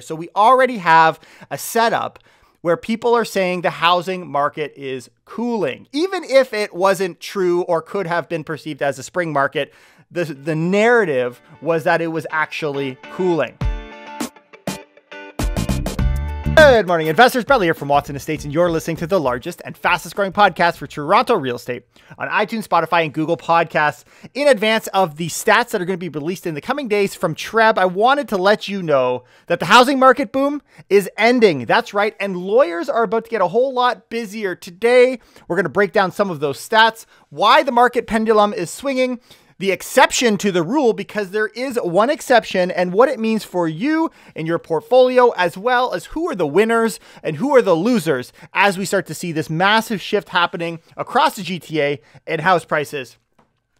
So we already have a setup where people are saying the housing market is cooling. Even if it wasn't true or could have been perceived as a spring market, the, the narrative was that it was actually cooling. Good morning, investors. Bradley here from Watson Estates, and you're listening to the largest and fastest growing podcast for Toronto real estate on iTunes, Spotify, and Google Podcasts. In advance of the stats that are going to be released in the coming days from TREB, I wanted to let you know that the housing market boom is ending. That's right, and lawyers are about to get a whole lot busier. Today, we're going to break down some of those stats, why the market pendulum is swinging, the exception to the rule because there is one exception and what it means for you and your portfolio, as well as who are the winners and who are the losers as we start to see this massive shift happening across the GTA and house prices.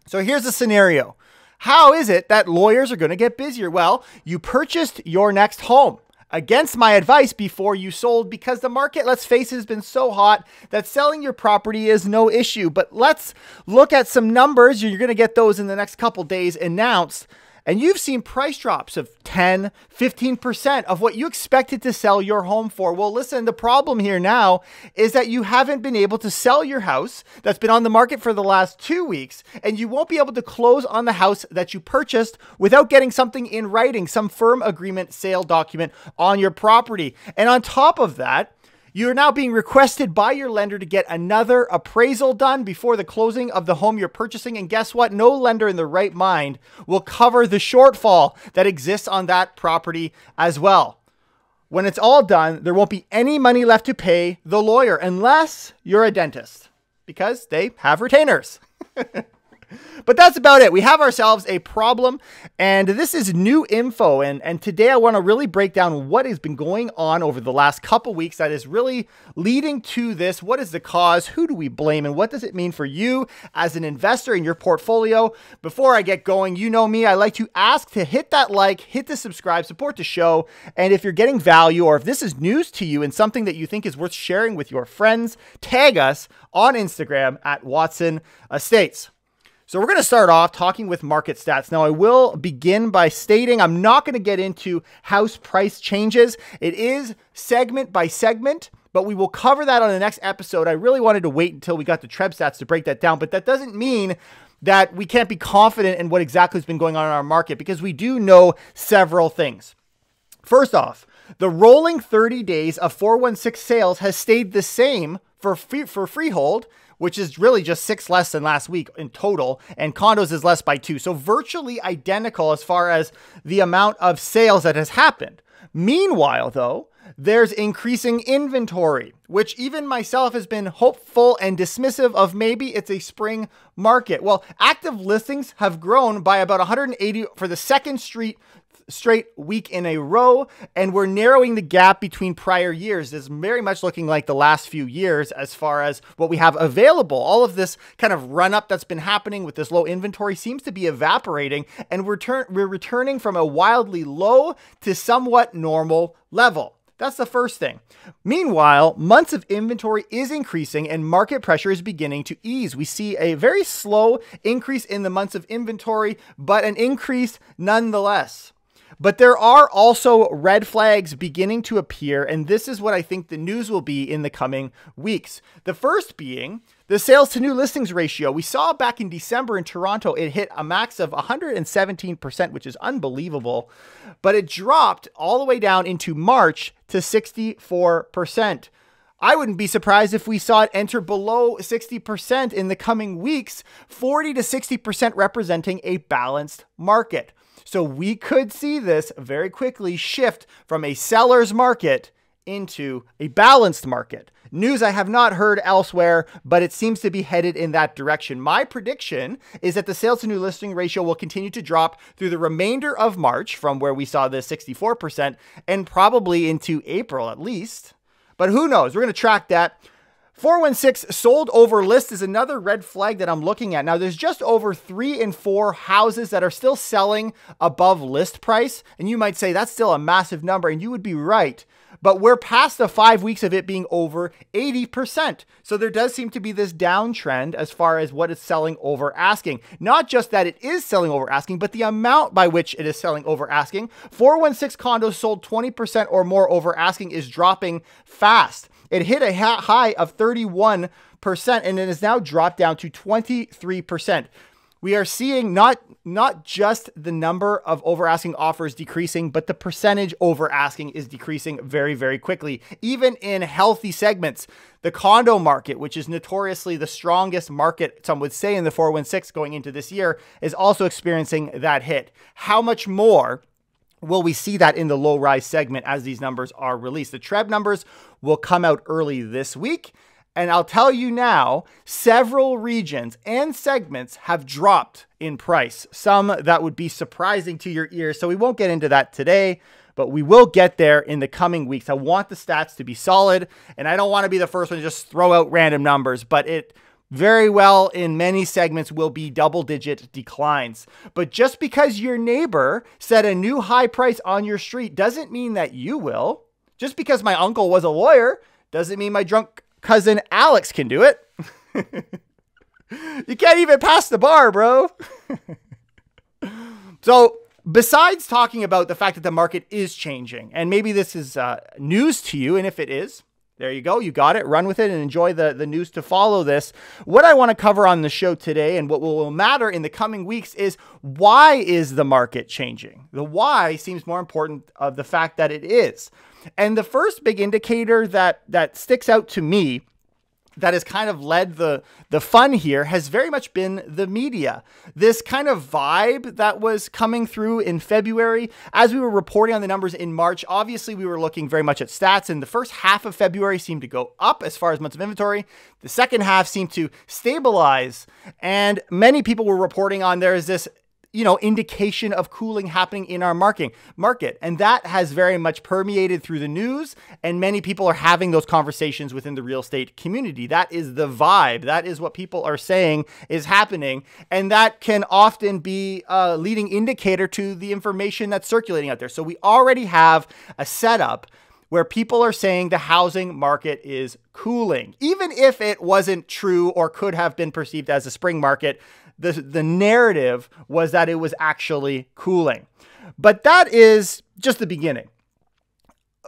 So here's the scenario. How is it that lawyers are going to get busier? Well, you purchased your next home against my advice before you sold because the market, let's face it, has been so hot that selling your property is no issue. But let's look at some numbers. You're going to get those in the next couple days announced and you've seen price drops of 10, 15% of what you expected to sell your home for. Well, listen, the problem here now is that you haven't been able to sell your house that's been on the market for the last two weeks, and you won't be able to close on the house that you purchased without getting something in writing, some firm agreement sale document on your property. And on top of that, you're now being requested by your lender to get another appraisal done before the closing of the home you're purchasing. And guess what? No lender in the right mind will cover the shortfall that exists on that property as well. When it's all done, there won't be any money left to pay the lawyer unless you're a dentist because they have retainers. But that's about it. We have ourselves a problem, and this is new info. And, and today I want to really break down what has been going on over the last couple weeks that is really leading to this. What is the cause? Who do we blame? And what does it mean for you as an investor in your portfolio? Before I get going, you know me, I like to ask to hit that like, hit the subscribe, support the show. And if you're getting value or if this is news to you and something that you think is worth sharing with your friends, tag us on Instagram at Watson Estates. So we're going to start off talking with market stats. Now, I will begin by stating I'm not going to get into house price changes. It is segment by segment, but we will cover that on the next episode. I really wanted to wait until we got the TREB stats to break that down, but that doesn't mean that we can't be confident in what exactly has been going on in our market because we do know several things. First off, the rolling 30 days of 416 sales has stayed the same for free, for freehold which is really just six less than last week in total, and condos is less by two. So virtually identical as far as the amount of sales that has happened. Meanwhile, though, there's increasing inventory, which even myself has been hopeful and dismissive of maybe it's a spring market. Well, active listings have grown by about 180 for the second street straight week in a row, and we're narrowing the gap between prior years. is very much looking like the last few years as far as what we have available. All of this kind of run up that's been happening with this low inventory seems to be evaporating, and we're, we're returning from a wildly low to somewhat normal level. That's the first thing. Meanwhile, months of inventory is increasing and market pressure is beginning to ease. We see a very slow increase in the months of inventory, but an increase nonetheless. But there are also red flags beginning to appear, and this is what I think the news will be in the coming weeks. The first being the sales to new listings ratio. We saw back in December in Toronto, it hit a max of 117%, which is unbelievable, but it dropped all the way down into March to 64%. I wouldn't be surprised if we saw it enter below 60% in the coming weeks, 40 to 60% representing a balanced market. So we could see this very quickly shift from a seller's market into a balanced market. News I have not heard elsewhere, but it seems to be headed in that direction. My prediction is that the sales to new listing ratio will continue to drop through the remainder of March from where we saw the 64% and probably into April at least. But who knows? We're going to track that. 416 sold over list is another red flag that I'm looking at. Now, there's just over three in four houses that are still selling above list price. And you might say that's still a massive number, and you would be right. But we're past the five weeks of it being over 80%. So there does seem to be this downtrend as far as what is selling over asking. Not just that it is selling over asking, but the amount by which it is selling over asking. 416 condos sold 20% or more over asking is dropping fast. It hit a high of 31% and it has now dropped down to 23%. We are seeing not not just the number of over asking offers decreasing, but the percentage over asking is decreasing very, very quickly. Even in healthy segments, the condo market, which is notoriously the strongest market, some would say in the 416 going into this year, is also experiencing that hit. How much more? Will we see that in the low rise segment as these numbers are released? The TREB numbers will come out early this week. And I'll tell you now, several regions and segments have dropped in price, some that would be surprising to your ears. So we won't get into that today, but we will get there in the coming weeks. I want the stats to be solid, and I don't want to be the first one to just throw out random numbers, but it very well in many segments will be double digit declines. But just because your neighbor set a new high price on your street doesn't mean that you will. Just because my uncle was a lawyer doesn't mean my drunk cousin Alex can do it. you can't even pass the bar, bro. so, besides talking about the fact that the market is changing, and maybe this is uh, news to you, and if it is, there you go. You got it. Run with it and enjoy the, the news to follow this. What I want to cover on the show today and what will matter in the coming weeks is why is the market changing? The why seems more important of the fact that it is. And the first big indicator that that sticks out to me that has kind of led the the fun here has very much been the media. This kind of vibe that was coming through in February as we were reporting on the numbers in March. Obviously, we were looking very much at stats and the first half of February seemed to go up as far as months of inventory. The second half seemed to stabilize and many people were reporting on there is this you know, indication of cooling happening in our market market. And that has very much permeated through the news. And many people are having those conversations within the real estate community. That is the vibe. That is what people are saying is happening. And that can often be a leading indicator to the information that's circulating out there. So we already have a setup where people are saying the housing market is cooling. Even if it wasn't true or could have been perceived as a spring market, the, the narrative was that it was actually cooling. But that is just the beginning.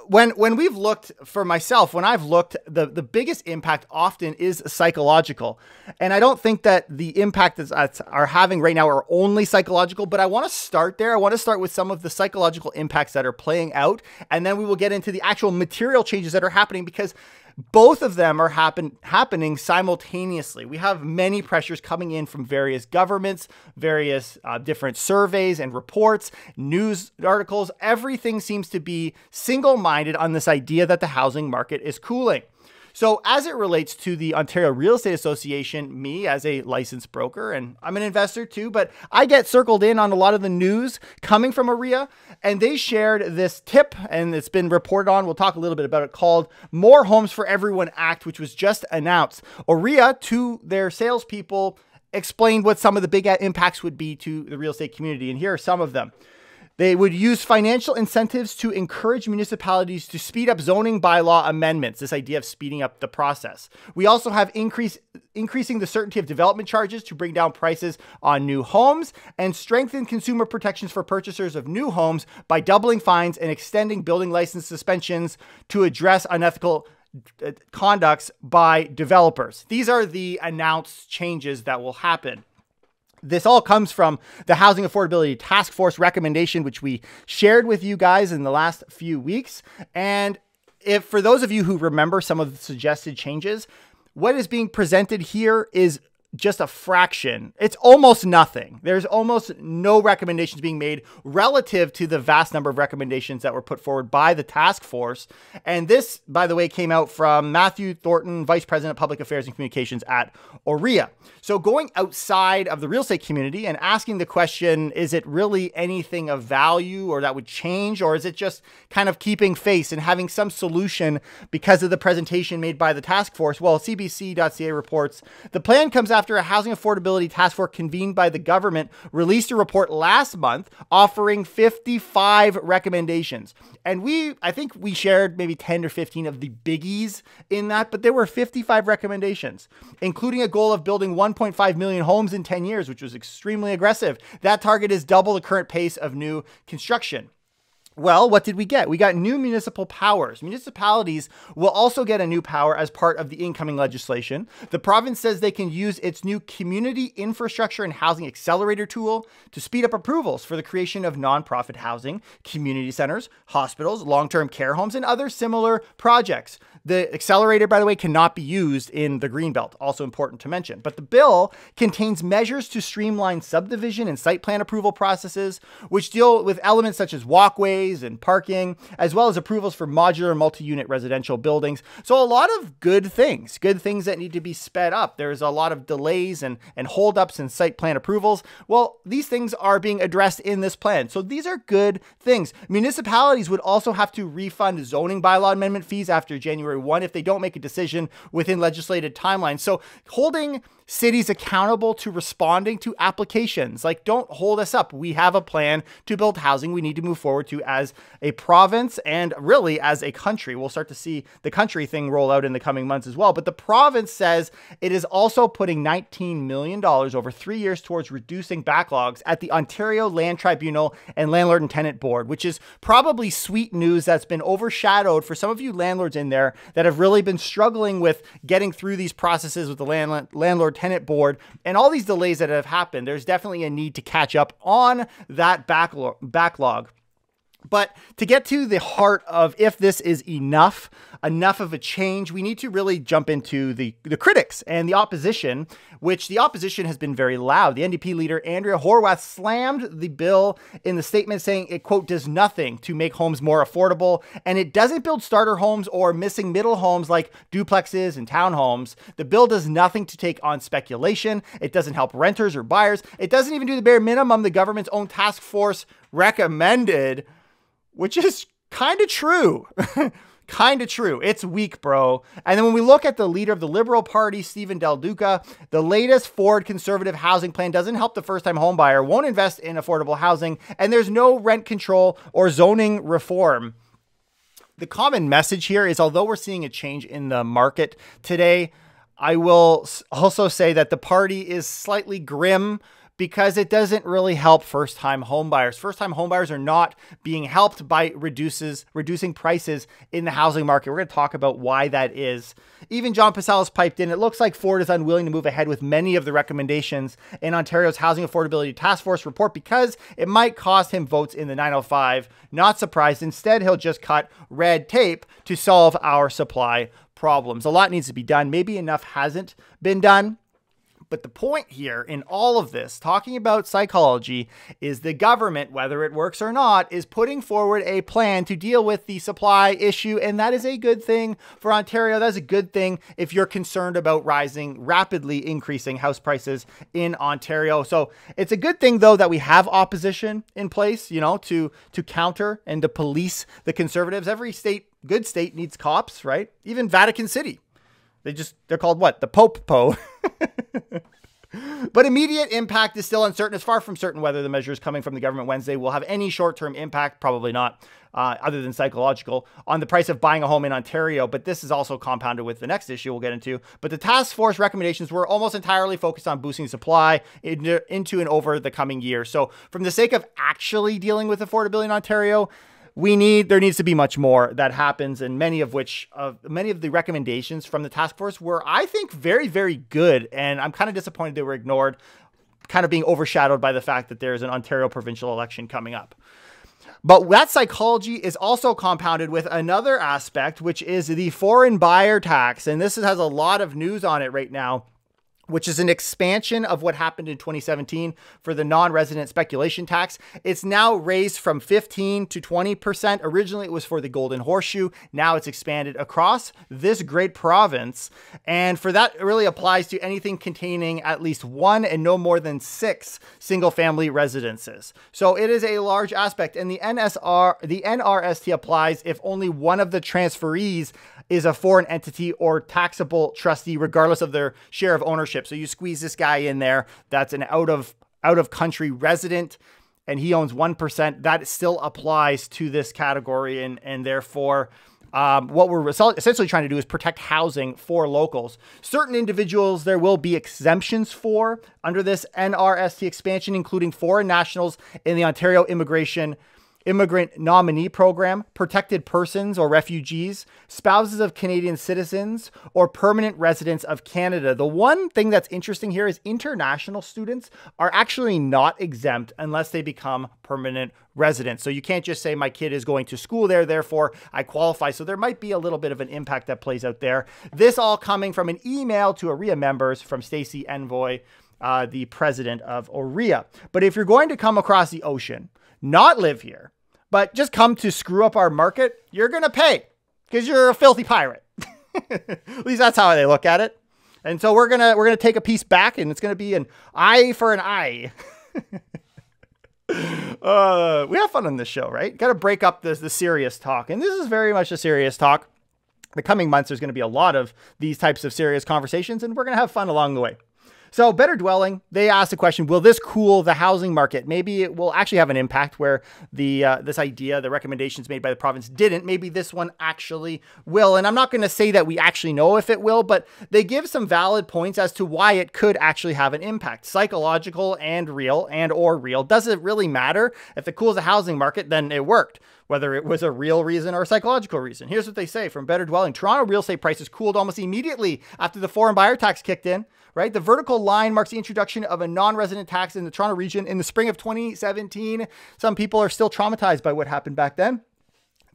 When when we've looked for myself, when I've looked, the, the biggest impact often is psychological. And I don't think that the impact that are having right now are only psychological, but I want to start there. I want to start with some of the psychological impacts that are playing out, and then we will get into the actual material changes that are happening because both of them are happen happening simultaneously. We have many pressures coming in from various governments, various uh, different surveys and reports, news articles. Everything seems to be single minded on this idea that the housing market is cooling. So, as it relates to the Ontario Real Estate Association, me as a licensed broker, and I'm an investor too, but I get circled in on a lot of the news coming from OREA, and they shared this tip, and it's been reported on. We'll talk a little bit about it called More Homes for Everyone Act, which was just announced. OREA, to their salespeople, explained what some of the big impacts would be to the real estate community, and here are some of them. They would use financial incentives to encourage municipalities to speed up zoning bylaw amendments, this idea of speeding up the process. We also have increase, increasing the certainty of development charges to bring down prices on new homes and strengthen consumer protections for purchasers of new homes by doubling fines and extending building license suspensions to address unethical uh, conducts by developers. These are the announced changes that will happen this all comes from the Housing Affordability Task Force recommendation, which we shared with you guys in the last few weeks. And if for those of you who remember some of the suggested changes, what is being presented here is just a fraction. It's almost nothing. There's almost no recommendations being made relative to the vast number of recommendations that were put forward by the task force. And this, by the way, came out from Matthew Thornton, Vice President of Public Affairs and Communications at OREA. So going outside of the real estate community and asking the question, is it really anything of value or that would change? Or is it just kind of keeping face and having some solution because of the presentation made by the task force? Well, CBC.ca reports the plan comes after after a housing affordability task force convened by the government released a report last month offering 55 recommendations. And we, I think we shared maybe 10 or 15 of the biggies in that, but there were 55 recommendations, including a goal of building 1.5 million homes in 10 years, which was extremely aggressive. That target is double the current pace of new construction. Well, what did we get? We got new municipal powers. Municipalities will also get a new power as part of the incoming legislation. The province says they can use its new Community Infrastructure and Housing Accelerator tool to speed up approvals for the creation of nonprofit housing, community centers, hospitals, long term care homes, and other similar projects. The accelerator, by the way, cannot be used in the Greenbelt, also important to mention. But the bill contains measures to streamline subdivision and site plan approval processes, which deal with elements such as walkways and parking, as well as approvals for modular and multi unit residential buildings. So, a lot of good things, good things that need to be sped up. There's a lot of delays and, and holdups in site plan approvals. Well, these things are being addressed in this plan. So, these are good things. Municipalities would also have to refund zoning bylaw amendment fees after January January 1 if they don't make a decision within legislated timelines. So holding cities accountable to responding to applications. Like, don't hold us up. We have a plan to build housing we need to move forward to as a province and really as a country. We'll start to see the country thing roll out in the coming months as well. But the province says it is also putting $19 million over three years towards reducing backlogs at the Ontario Land Tribunal and Landlord and Tenant Board, which is probably sweet news that's been overshadowed for some of you landlords in there that have really been struggling with getting through these processes with the land, landlord tenant board and all these delays that have happened, there's definitely a need to catch up on that backlog. backlog. But to get to the heart of if this is enough, enough of a change, we need to really jump into the, the critics and the opposition, which the opposition has been very loud. The NDP leader, Andrea Horwath, slammed the bill in the statement saying it, quote, does nothing to make homes more affordable, and it doesn't build starter homes or missing middle homes like duplexes and townhomes. The bill does nothing to take on speculation. It doesn't help renters or buyers. It doesn't even do the bare minimum the government's own task force recommended, which is kind of true. kind of true. It's weak, bro. And then when we look at the leader of the Liberal Party, Steven Del Duca, the latest Ford conservative housing plan doesn't help the first time homebuyer, won't invest in affordable housing, and there's no rent control or zoning reform. The common message here is although we're seeing a change in the market today, I will also say that the party is slightly grim because it doesn't really help first-time homebuyers. First-time homebuyers are not being helped by reduces reducing prices in the housing market. We're going to talk about why that is. Even John Pasalis piped in. It looks like Ford is unwilling to move ahead with many of the recommendations in Ontario's Housing Affordability Task Force report because it might cost him votes in the 905. Not surprised. Instead, he'll just cut red tape to solve our supply problems. A lot needs to be done. Maybe enough hasn't been done. But the point here in all of this, talking about psychology, is the government, whether it works or not, is putting forward a plan to deal with the supply issue. And that is a good thing for Ontario. That's a good thing if you're concerned about rising, rapidly increasing house prices in Ontario. So it's a good thing, though, that we have opposition in place, you know, to, to counter and to police the conservatives. Every state, good state, needs cops, right? Even Vatican City they just they're called what? The Pope Po. but immediate impact is still uncertain. It's far from certain whether the measures coming from the government Wednesday will have any short-term impact. Probably not, uh, other than psychological, on the price of buying a home in Ontario. But this is also compounded with the next issue we'll get into. But the task force recommendations were almost entirely focused on boosting supply into, into and over the coming year. So, from the sake of actually dealing with affordability in Ontario we need there needs to be much more that happens and many of which uh, many of the recommendations from the task force were i think very very good and i'm kind of disappointed they were ignored kind of being overshadowed by the fact that there's an ontario provincial election coming up but that psychology is also compounded with another aspect, which is the foreign buyer tax. And this has a lot of news on it right now which is an expansion of what happened in 2017 for the non-resident speculation tax. It's now raised from 15 to 20%. Originally it was for the golden horseshoe. Now it's expanded across this great province. And for that it really applies to anything containing at least one and no more than six single family residences. So it is a large aspect and the NSR the NRST applies if only one of the transferees is a foreign entity or taxable trustee, regardless of their share of ownership. So you squeeze this guy in there, that's an out of out of country resident, and he owns one percent. That still applies to this category, and and therefore. Um, what we're essentially trying to do is protect housing for locals. Certain individuals there will be exemptions for under this NRST expansion, including foreign nationals in the Ontario Immigration immigrant nominee program, protected persons or refugees, spouses of Canadian citizens, or permanent residents of Canada. The one thing that's interesting here is international students are actually not exempt unless they become permanent residents. So you can't just say my kid is going to school there, therefore I qualify. So there might be a little bit of an impact that plays out there. This all coming from an email to OREA members from Stacey Evoy. Uh, the president of OREA. But if you're going to come across the ocean, not live here, but just come to screw up our market, you're going to pay because you're a filthy pirate. at least that's how they look at it. And so we're going to we're going to take a piece back and it's going to be an eye for an eye. uh, we have fun on this show, right? Got to break up this the serious talk. And this is very much a serious talk. The coming months there's going to be a lot of these types of serious conversations and we're going to have fun along the way. So, better dwelling, they asked the question Will this cool the housing market? Maybe it will actually have an impact where the uh, this idea, the recommendations made by the province didn't. Maybe this one actually will. And I'm not going to say that we actually know if it will, but they give some valid points as to why it could actually have an impact. Psychological and real and or real. Does it really matter? If it cools the housing market, then it worked whether it was a real reason or a psychological reason. Here's what they say from Better Dwelling Toronto real estate prices cooled almost immediately after the foreign buyer tax kicked in right? The vertical line marks the introduction of a non resident tax in the Toronto region in the spring of 2017. Some people are still traumatized by what happened back then.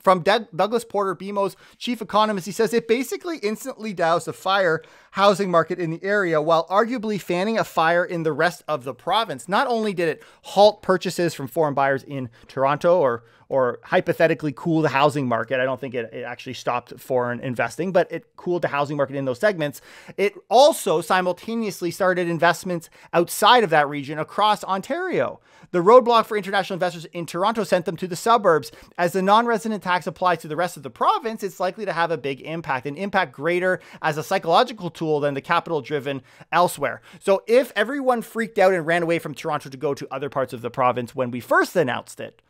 From Douglas Porter, BMO's chief economist, he says it basically instantly doused the fire housing market in the area while arguably fanning a fire in the rest of the province. Not only did it halt purchases from foreign buyers in Toronto or or hypothetically cool the housing market. I don't think it, it actually stopped foreign investing, but it cooled the housing market in those segments. It also simultaneously started investments outside of that region across Ontario. The roadblock for international investors in Toronto sent them to the suburbs. As the non resident tax applies to the rest of the province, it's likely to have a big impact, an impact greater as a psychological tool than the capital driven elsewhere. So if everyone freaked out and ran away from Toronto to go to other parts of the province when we first announced it,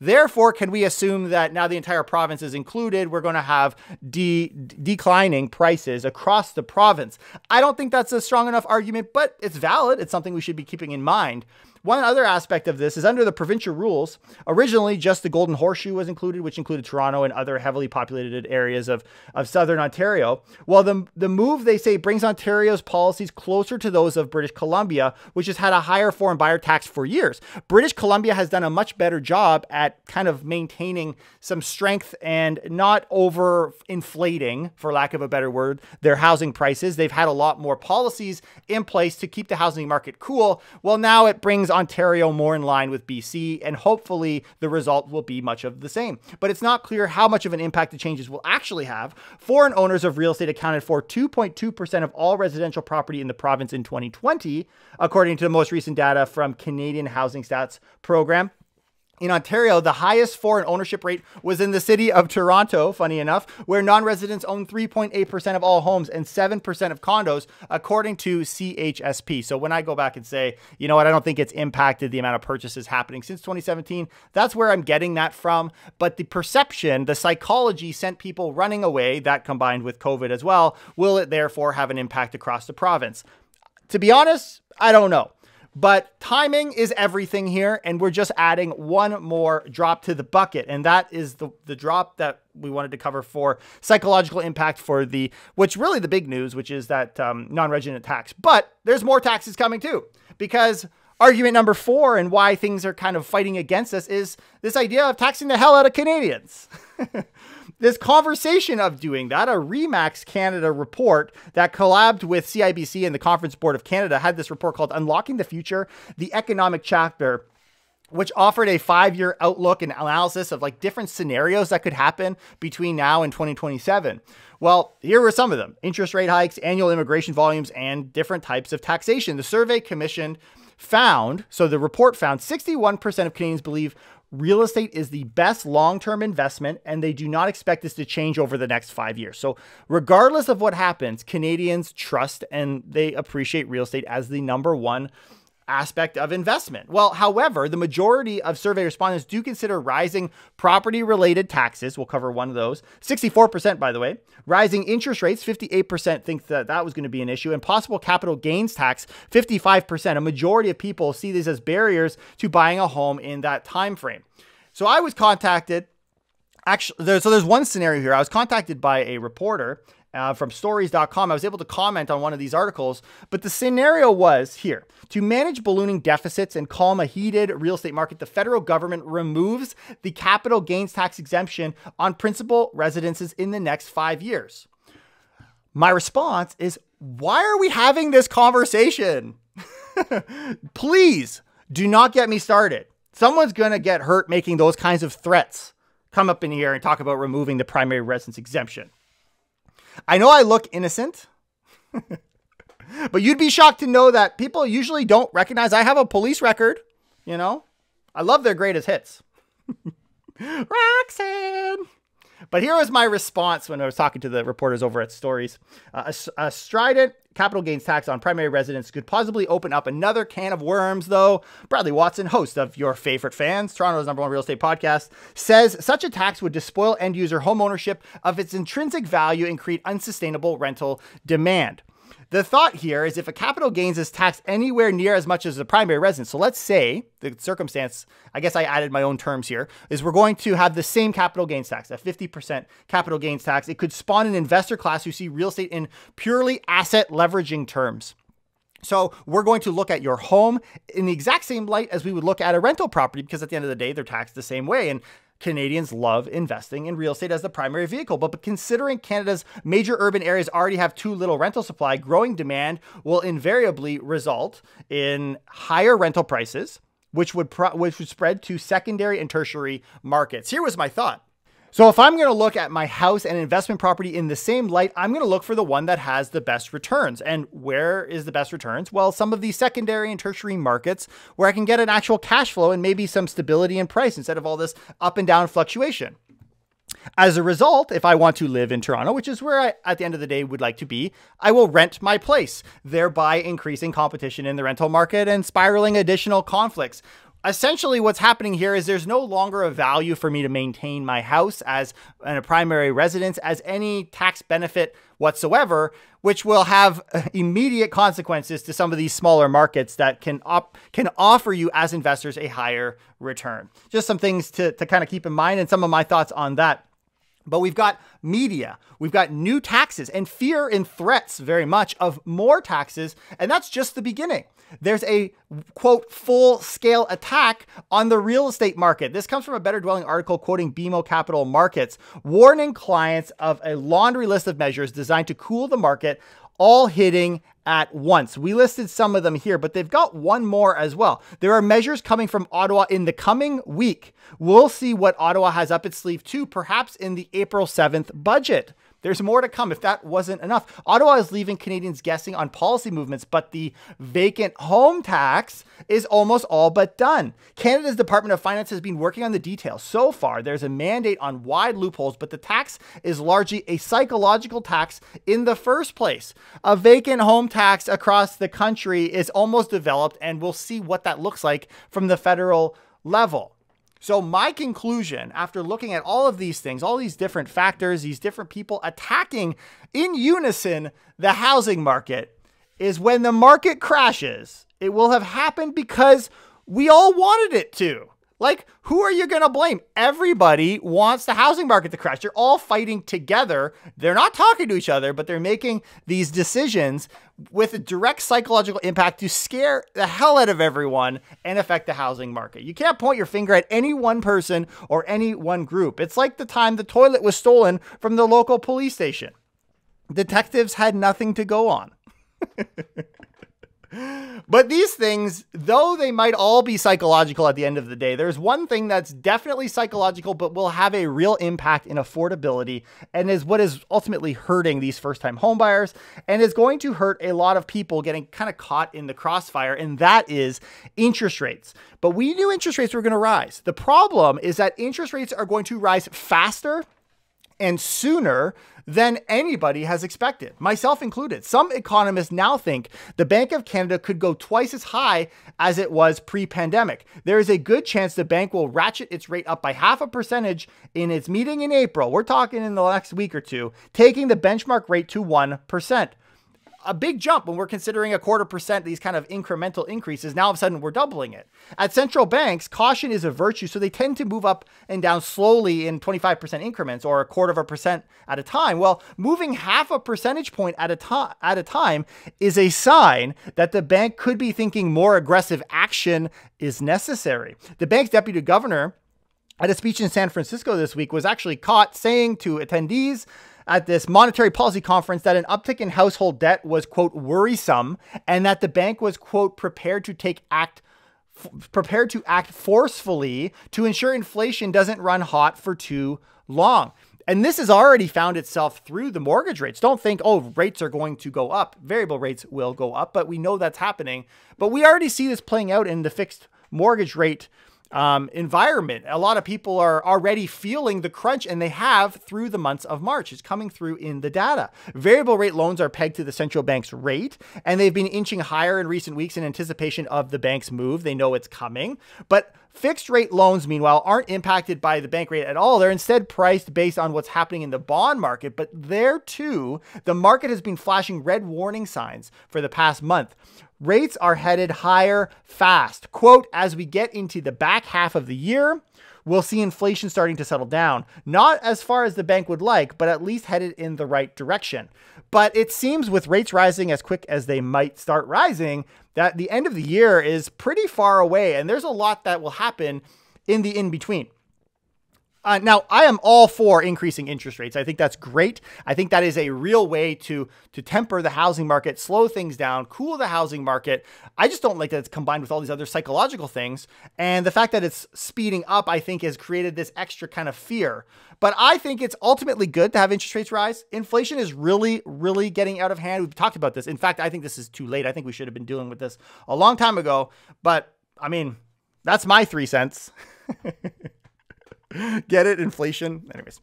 Therefore, can we assume that now the entire province is included, we're going to have de- declining prices across the province? I don't think that's a strong enough argument, but it's valid. It's something we should be keeping in mind. One other aspect of this is under the provincial rules, originally just the Golden Horseshoe was included, which included Toronto and other heavily populated areas of, of southern Ontario. Well, the, the move, they say, brings Ontario's policies closer to those of British Columbia, which has had a higher foreign buyer tax for years. British Columbia has done a much better job at kind of maintaining some strength and not over inflating, for lack of a better word, their housing prices. They've had a lot more policies in place to keep the housing market cool. Well, now it brings Ontario more in line with BC, and hopefully the result will be much of the same. But it's not clear how much of an impact the changes will actually have. Foreign owners of real estate accounted for 2.2% of all residential property in the province in 2020, according to the most recent data from Canadian Housing Stats Program. In Ontario, the highest foreign ownership rate was in the city of Toronto, funny enough, where non residents own 3.8% of all homes and 7% of condos, according to CHSP. So when I go back and say, you know what, I don't think it's impacted the amount of purchases happening since 2017, that's where I'm getting that from. But the perception, the psychology sent people running away, that combined with COVID as well, will it therefore have an impact across the province? To be honest, I don't know. But timing is everything here, and we're just adding one more drop to the bucket, and that is the, the drop that we wanted to cover for psychological impact for the, which really the big news, which is that um, non-resident tax. But there's more taxes coming too, because argument number four and why things are kind of fighting against us is this idea of taxing the hell out of Canadians. this conversation of doing that, a Remax Canada report that collabed with CIBC and the Conference Board of Canada had this report called Unlocking the Future, the Economic Chapter which offered a five year outlook and analysis of like different scenarios that could happen between now and 2027. Well, here were some of them interest rate hikes, annual immigration volumes, and different types of taxation. The survey commissioned found, so the report found 61% of Canadians believe real estate is the best long term investment, and they do not expect this to change over the next five years. So, regardless of what happens, Canadians trust and they appreciate real estate as the number one aspect of investment. Well, however, the majority of survey respondents do consider rising property related taxes. We'll cover one of those. 64%, by the way. Rising interest rates, 58% think that that was going to be an issue. And possible capital gains tax, 55%. A majority of people see these as barriers to buying a home in that time frame. So I was contacted. Actually, there, so there's one scenario here. I was contacted by a reporter uh, from storeys.com. I was able to comment on one of these articles, but the scenario was here to manage ballooning deficits and calm a heated real estate market, the federal government removes the capital gains tax exemption on principal residences in the next five years. My response is why are we having this conversation? Please do not get me started. Someone's going to get hurt making those kinds of threats. Come up in here and talk about removing the primary residence exemption. I know I look innocent, but you'd be shocked to know that people usually don't recognize I have a police record. You know, I love their greatest hits. Roxanne. But here was my response when I was talking to the reporters over at Storeys. Uh, a, a, strident capital gains tax on primary residents could possibly open up another can of worms, though. Bradley Watson, host of your favorite fans, Toronto's number one real estate podcast, says such a tax would despoil end user home ownership of its intrinsic value and create unsustainable rental demand. The thought here is if a capital gains is taxed anywhere near as much as the primary residence, so let's say the circumstance, I guess I added my own terms here, is we're going to have the same capital gains tax, a 50% capital gains tax. It could spawn an investor class who see real estate in purely asset leveraging terms. So we're going to look at your home in the exact same light as we would look at a rental property because at the end of the day, they're taxed the same way. And Canadians love investing in real estate as the primary vehicle. But, but considering Canada's major urban areas already have too little rental supply, growing demand will invariably result in higher rental prices, which would pro- which would spread to secondary and tertiary markets. Here was my thought. So if I'm going to look at my house and investment property in the same light, I'm going to look for the one that has the best returns. And where is the best returns? Well, some of these secondary and tertiary markets where I can get an actual cash flow and maybe some stability in price instead of all this up and down fluctuation. As a result, if I want to live in Toronto, which is where I, at the end of the day, would like to be, I will rent my place, thereby increasing competition in the rental market and spiraling additional conflicts essentially what's happening here is there's no longer a value for me to maintain my house as a primary residence as any tax benefit whatsoever which will have immediate consequences to some of these smaller markets that can op- can offer you as investors a higher return. Just some things to, to kind of keep in mind and some of my thoughts on that but we've got media, we've got new taxes, and fear and threats very much of more taxes. And that's just the beginning. There's a quote full scale attack on the real estate market. This comes from a Better Dwelling article quoting BMO Capital Markets, warning clients of a laundry list of measures designed to cool the market, all hitting at once. We listed some of them here, but they've got one more as well. There are measures coming from Ottawa in the coming week. We'll see what Ottawa has up its sleeve too, perhaps in the April 7th budget. There's more to come if that wasn't enough. Ottawa is leaving Canadians guessing on policy movements, but the vacant home tax is almost all but done. Canada's Department of Finance has been working on the details. So far, there's a mandate on wide loopholes, but the tax is largely a psychological tax in the first place. A vacant home tax across the country is almost developed, and we'll see what that looks like from the federal level. So, my conclusion after looking at all of these things, all these different factors, these different people attacking in unison the housing market, is when the market crashes, it will have happened because we all wanted it to. Like, who are you going to blame? Everybody wants the housing market to crash. They're all fighting together. They're not talking to each other, but they're making these decisions with a direct psychological impact to scare the hell out of everyone and affect the housing market. You can't point your finger at any one person or any one group. It's like the time the toilet was stolen from the local police station. Detectives had nothing to go on. But these things, though they might all be psychological at the end of the day, there's one thing that's definitely psychological, but will have a real impact in affordability and is what is ultimately hurting these first time homebuyers and is going to hurt a lot of people getting kind of caught in the crossfire. And that is interest rates. But we knew interest rates were going to rise. The problem is that interest rates are going to rise faster and sooner than anybody has expected, myself included. Some economists now think the Bank of Canada could go twice as high as it was pre pandemic. There is a good chance the bank will ratchet its rate up by half a percentage in its meeting in April. We're talking in the next week or two, taking the benchmark rate to 1% a big jump when we're considering a quarter percent, these kind of incremental increases. Now, all of a sudden, we're doubling it. At central banks, caution is a virtue, so they tend to move up and down slowly in 25% increments or a quarter of a percent at a time. Well, moving half a percentage point at a, to- at a time is a sign that the bank could be thinking more aggressive action is necessary. The bank's deputy governor at a speech in San Francisco this week was actually caught saying to attendees at this monetary policy conference that an uptick in household debt was, quote, worrisome and that the bank was, quote, prepared to take act prepared to act forcefully to ensure inflation doesn't run hot for too long. And this has already found itself through the mortgage rates. Don't think, oh, rates are going to go up. Variable rates will go up, but we know that's happening. But we already see this playing out in the fixed mortgage rate um, environment. A lot of people are already feeling the crunch, and they have through the months of March. It's coming through in the data. Variable rate loans are pegged to the central bank's rate, and they've been inching higher in recent weeks in anticipation of the bank's move. They know it's coming. But Fixed rate loans, meanwhile, aren't impacted by the bank rate at all. They're instead priced based on what's happening in the bond market. But there too, the market has been flashing red warning signs for the past month. Rates are headed higher fast. Quote, as we get into the back half of the year, we'll see inflation starting to settle down. Not as far as the bank would like, but at least headed in the right direction. But it seems with rates rising as quick as they might start rising, that the end of the year is pretty far away. And there's a lot that will happen in the in between. Uh, now, I am all for increasing interest rates. I think that's great. I think that is a real way to to temper the housing market, slow things down, cool the housing market. I just don't like that it's combined with all these other psychological things, and the fact that it's speeding up, I think, has created this extra kind of fear. But I think it's ultimately good to have interest rates rise. Inflation is really, really getting out of hand. We've talked about this. In fact, I think this is too late. I think we should have been dealing with this a long time ago. But I mean, that's my three cents. Get it? Inflation. Anyways.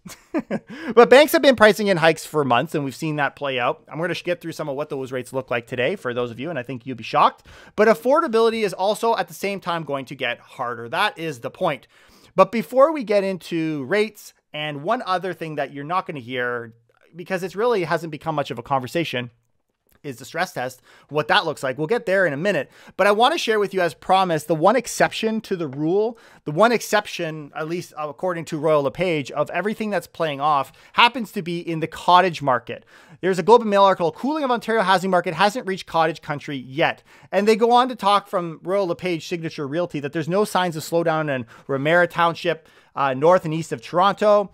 but banks have been pricing in hikes for months, and we've seen that play out. I'm going to get through some of what those rates look like today for those of you, and I think you'll be shocked. But affordability is also at the same time going to get harder. That is the point. But before we get into rates, and one other thing that you're not going to hear, because it really hasn't become much of a conversation, is the stress test, what that looks like. We'll get there in a minute. But I want to share with you, as promised, the one exception to the rule, the one exception, at least according to Royal LePage, of everything that's playing off happens to be in the cottage market. There's a Globe and Mail article, Cooling of Ontario Housing Market hasn't reached cottage country yet. And they go on to talk from Royal LePage Signature Realty that there's no signs of slowdown in Ramara Township, uh, north and east of Toronto.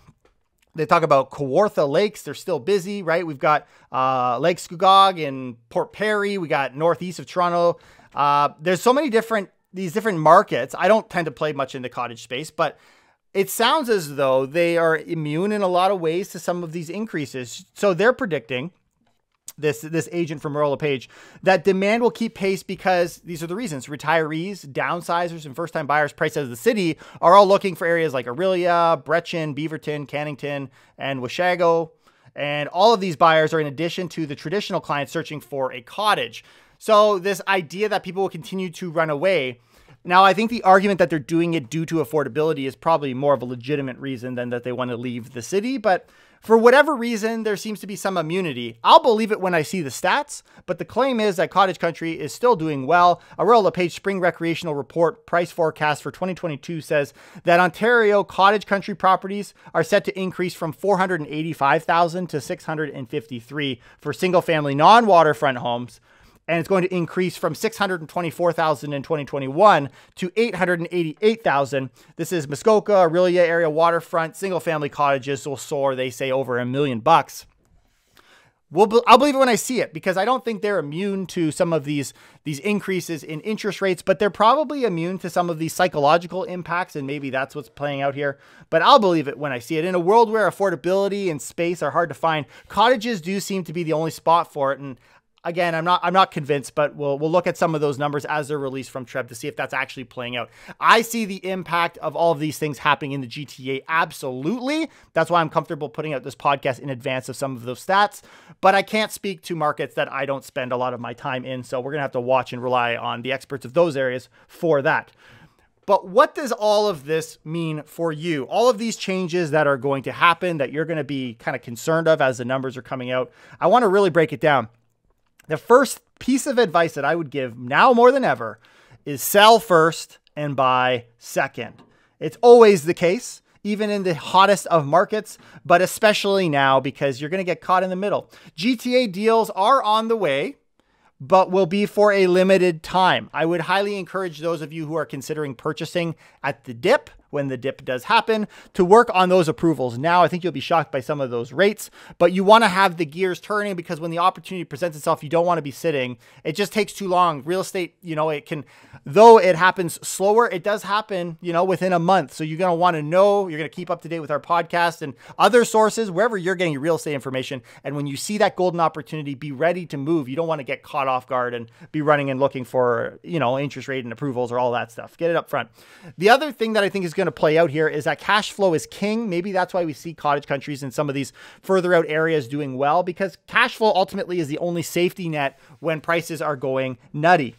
They talk about Kawartha Lakes. They're still busy, right? We've got uh, Lake Scugog in Port Perry. We got northeast of Toronto. Uh, there's so many different these different markets. I don't tend to play much in the cottage space, but it sounds as though they are immune in a lot of ways to some of these increases. So they're predicting this this agent from Royal Page that demand will keep pace because these are the reasons. Retirees downsizers and first time buyers priced out of the city are all looking for areas like Orillia, Brechin, Beaverton, Cannington and Washago and all of these buyers are in addition to the traditional clients searching for a cottage. So this idea that people will continue to run away now, I think the argument that they're doing it due to affordability is probably more of a legitimate reason than that they want to leave the city. But For whatever reason, there seems to be some immunity. I'll believe it when I see the stats, but the claim is that cottage country is still doing well. A Royal LePage Spring Recreational Report price forecast for 2022 says that Ontario cottage country properties are set to increase from 485,000 to 653 for single family non waterfront homes and it's going to increase from 624,000 in 2021 to 888,000. This is Muskoka, Orillia area waterfront single family cottages will soar, they say, over a million bucks. We'll, I'll believe it when I see it because I don't think they're immune to some of these these increases in interest rates, but they're probably immune to some of these psychological impacts, and maybe that's what's playing out here. But I'll believe it when I see it. In a world where affordability and space are hard to find, cottages do seem to be the only spot for it, and again, I'm not I'm not convinced, but we'll we'll look at some of those numbers as they're released from TREB to see if that's actually playing out. I see the impact of all of these things happening in the GTA absolutely. That's why I'm comfortable putting out this podcast in advance of some of those stats, but I can't speak to markets that I don't spend a lot of my time in, so we're going to have to watch and rely on the experts of those areas for that. But what does all of this mean for you? All of these changes that are going to happen that you're going to be kind of concerned of as the numbers are coming out. I want to really break it down. The first piece of advice that I would give now more than ever is sell first and buy second. It's always the case, even in the hottest of markets, but especially now because you're going to get caught in the middle. GTA deals are on the way but will be for a limited time. I would highly encourage those of you who are considering purchasing at the dip when the dip does happen to work on those approvals now. I think you'll be shocked by some of those rates, but you want to have the gears turning because when the opportunity presents itself, you don't want to be sitting. It just takes too long. Real estate, you know, it can, though it happens slower, it does happen, you know, within a month. So you're going to want to know, you're going to keep up to date with our podcast and other sources, wherever you're getting your real estate information. And when you see that golden opportunity, be ready to move. You don't want to get caught off guard and be running and looking for, you know, interest rate and approvals or all that stuff. Get it up front. The other thing that I think is going to play out here is that cash flow is king. Maybe that's why we see cottage countries in some of these further out areas doing well because cash flow ultimately is the only safety net when prices are going nutty.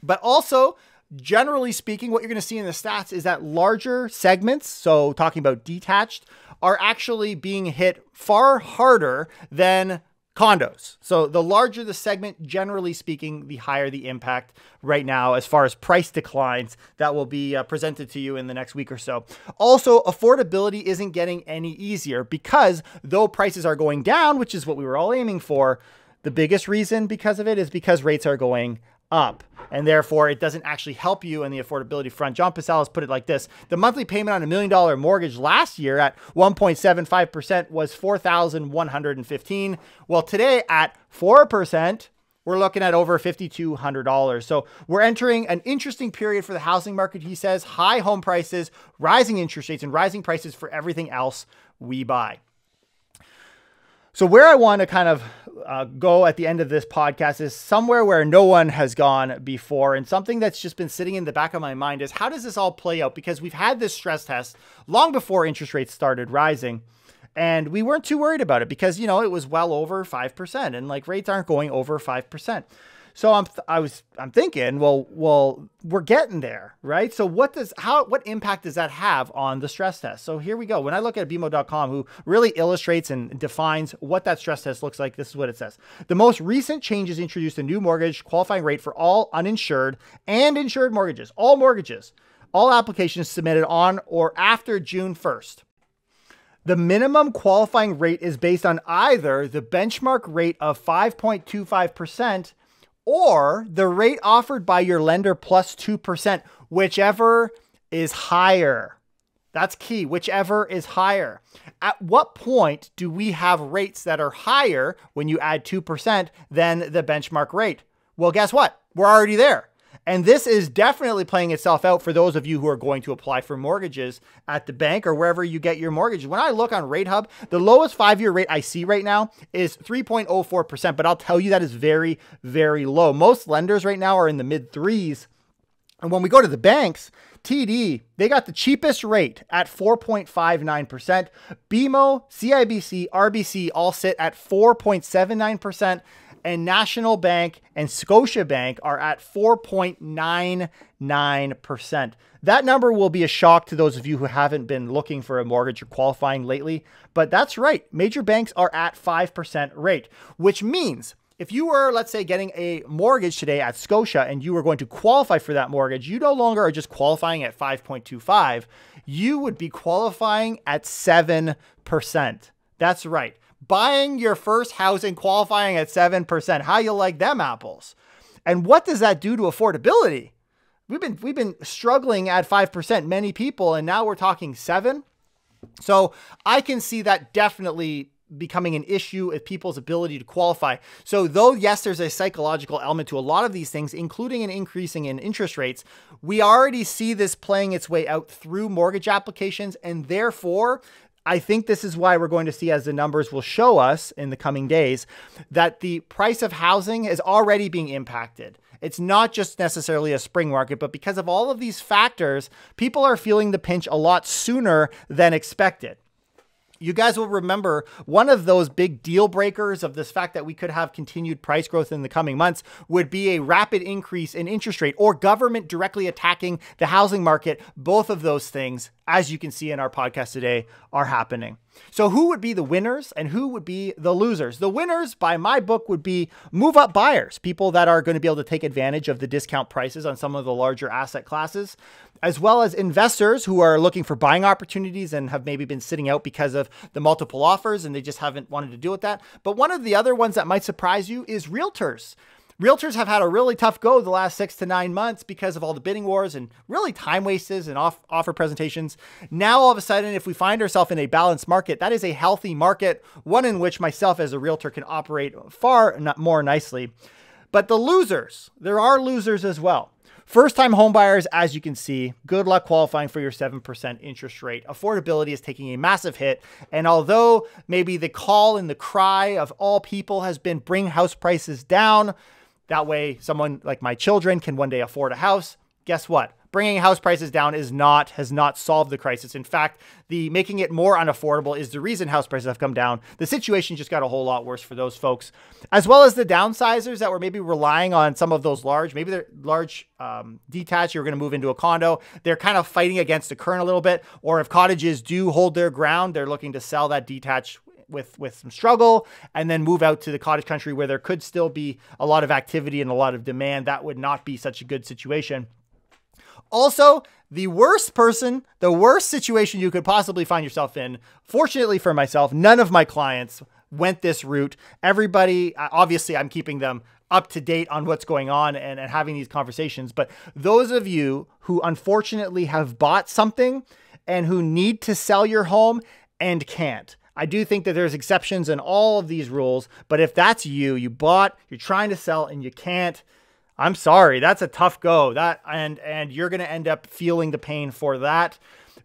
But also, generally speaking, what you're going to see in the stats is that larger segments, so talking about detached, are actually being hit far harder than condos. So the larger the segment, generally speaking, the higher the impact right now as far as price declines that will be uh, presented to you in the next week or so. Also, affordability isn't getting any easier because though prices are going down, which is what we were all aiming for, the biggest reason because of it is because rates are going up. And therefore, it doesn't actually help you in the affordability front. John Pasalis put it like this The monthly payment on a million dollar mortgage last year at 1.75% was 4115 Well, today at 4%, we're looking at over $5,200. So we're entering an interesting period for the housing market, he says. High home prices, rising interest rates, and rising prices for everything else we buy. So, where I want to kind of uh, go at the end of this podcast is somewhere where no one has gone before. And something that's just been sitting in the back of my mind is how does this all play out? Because we've had this stress test long before interest rates started rising. And we weren't too worried about it because, you know, it was well over 5%. And like rates aren't going over 5%. So I'm I was I'm thinking, well, well, we're getting there, right? So what does how what impact does that have on the stress test? So here we go. When I look at BMO.com, who really illustrates and defines what that stress test looks like, this is what it says. The most recent changes introduced a new mortgage qualifying rate for all uninsured and insured mortgages, all mortgages, all applications submitted on or after June 1st. The minimum qualifying rate is based on either the benchmark rate of 5.25% or the rate offered by your lender plus 2%, whichever is higher. That's key, whichever is higher. At what point do we have rates that are higher when you add 2% than the benchmark rate? Well, guess what? We're already there. And this is definitely playing itself out for those of you who are going to apply for mortgages at the bank or wherever you get your mortgage. When I look on RateHub, the lowest five year rate I see right now is 3.04%, but I'll tell you that is very, very low. Most lenders right now are in the mid threes. And when we go to the banks, TD, they got the cheapest rate at 4.59%. BMO, CIBC, RBC all sit at 4.79%. and National Bank and Scotiabank are at 4.99%. That number will be a shock to those of you who haven't been looking for a mortgage or qualifying lately, but that's right. Major banks are at 5% rate, which means if you were, let's say, getting a mortgage today at Scotia and you were going to qualify for that mortgage, you no longer are just qualifying at 5.25. You would be qualifying at 7%. That's right. Buying your first housing qualifying at 7%. How you like them apples? And what does that do to affordability? We've been we've been struggling at 5%, many people, and now we're talking 7. So I can see that definitely becoming an issue with people's ability to qualify. So, though, yes, there's a psychological element to a lot of these things, including an increasing in interest rates, we already see this playing its way out through mortgage applications. And therefore, I think this is why we're going to see, as the numbers will show us in the coming days, that the price of housing is already being impacted. It's not just necessarily a spring market, but because of all of these factors, people are feeling the pinch a lot sooner than expected you guys will remember one of those big deal breakers of this fact that we could have continued price growth in the coming months would be a rapid increase in interest rate or government directly attacking the housing market. Both of those things, as you can see in our podcast today, are happening. So, who would be the winners and who would be the losers? The winners, by my book, would be move up buyers, people that are going to be able to take advantage of the discount prices on some of the larger asset classes, as well as investors who are looking for buying opportunities and have maybe been sitting out because of the multiple offers and they just haven't wanted to deal with that. But one of the other ones that might surprise you is realtors. Realtors have had a really tough go the last six to nine months because of all the bidding wars and really time wastes and off offer presentations. Now, all of a sudden, if we find ourselves in a balanced market, that is a healthy market, one in which myself as a realtor can operate far more nicely. But the losers, there are losers as well. First time homebuyers, as you can see, good luck qualifying for your 7% interest rate. Affordability is taking a massive hit. And although maybe the call and the cry of all people has been bring house prices down, that way, someone like my children can one day afford a house. Guess what? Bringing house prices down is not has not solved the crisis. In fact, the making it more unaffordable is the reason house prices have come down. The situation just got a whole lot worse for those folks, as well as the downsizers that were maybe relying on some of those large, maybe they're large um, detached. You're going to move into a condo. They're kind of fighting against the current a little bit. Or if cottages do hold their ground, they're looking to sell that detached with with some struggle and then move out to the cottage country where there could still be a lot of activity and a lot of demand that would not be such a good situation also the worst person the worst situation you could possibly find yourself in fortunately for myself none of my clients went this route. Everybody obviously i'm keeping them up to date on what's going on and, and having these conversations but those of you who unfortunately have bought something and who need to sell your home and can't. I do think that there's exceptions in all of these rules, but if that's you, you bought, you're trying to sell and you can't, I'm sorry, that's a tough go. That and and you're going to end up feeling the pain for that.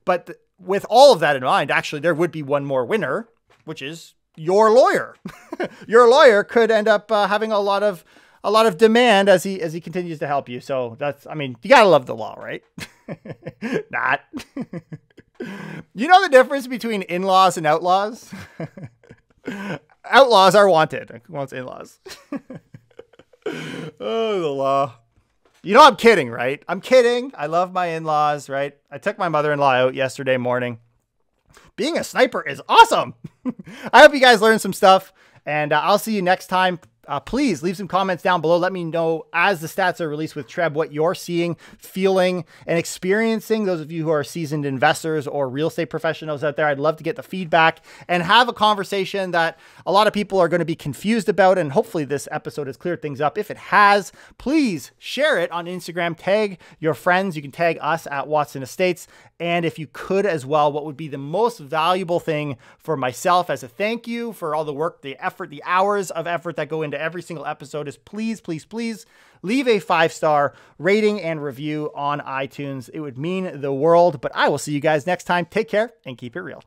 But th- with all of that in mind, actually there would be one more winner, which is your lawyer. your lawyer could end up uh, having a lot of a lot of demand as he as he continues to help you. So that's I mean, you got to love the law, right? Not. you know the difference between in-laws and outlaws? outlaws are wanted. Who wants in-laws? oh, the law. You know I'm kidding, right? I'm kidding. I love my in-laws, right? I took my mother-in-law out yesterday morning. Being a sniper is awesome. I hope you guys learned some stuff, and uh, I'll see you next time uh, please leave some comments down below. Let me know as the stats are released with Treb what you're seeing, feeling, and experiencing. Those of you who are seasoned investors or real estate professionals out there, I'd love to get the feedback and have a conversation that a lot of people are going to be confused about. And hopefully, this episode has cleared things up. If it has, please share it on Instagram. Tag your friends. You can tag us at Watson Estates. And if you could as well, what would be the most valuable thing for myself as a thank you for all the work, the effort, the hours of effort that go into every single episode is please, please, please leave a five star rating and review on iTunes. It would mean the world. But I will see you guys next time. Take care and keep it real.